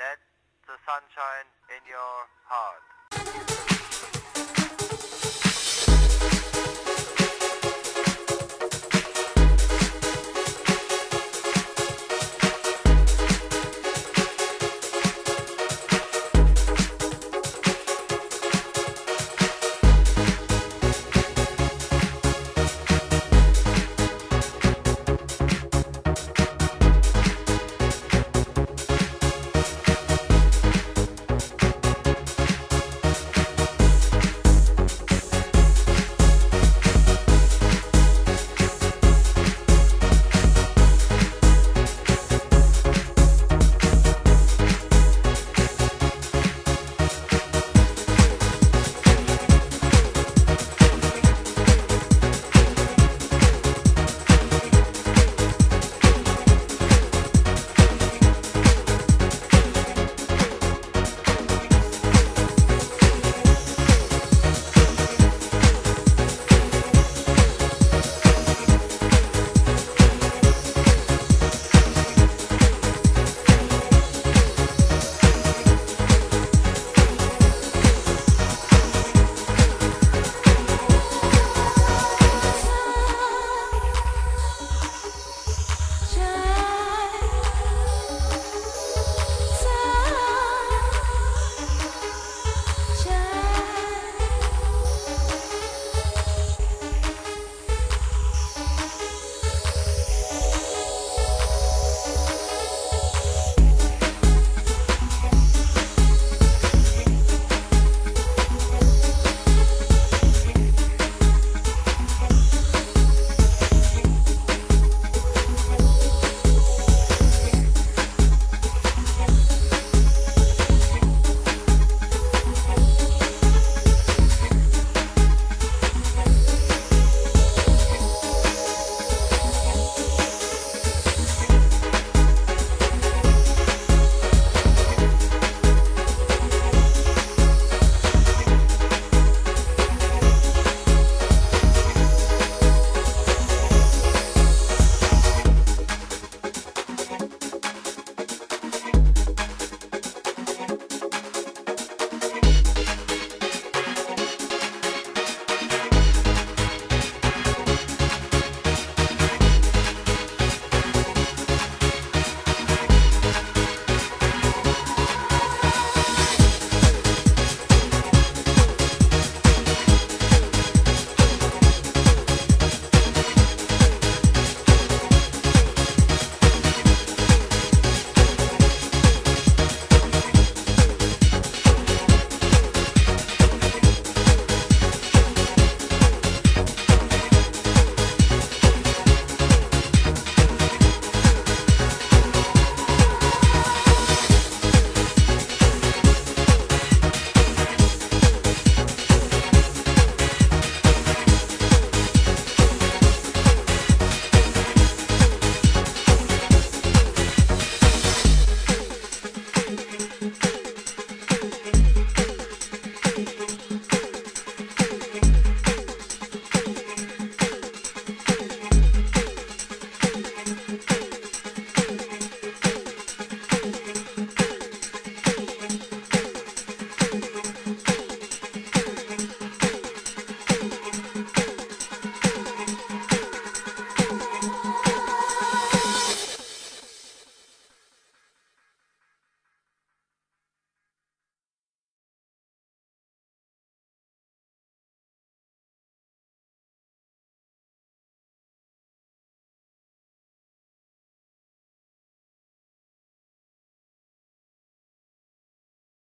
Let the sunshine in your heart.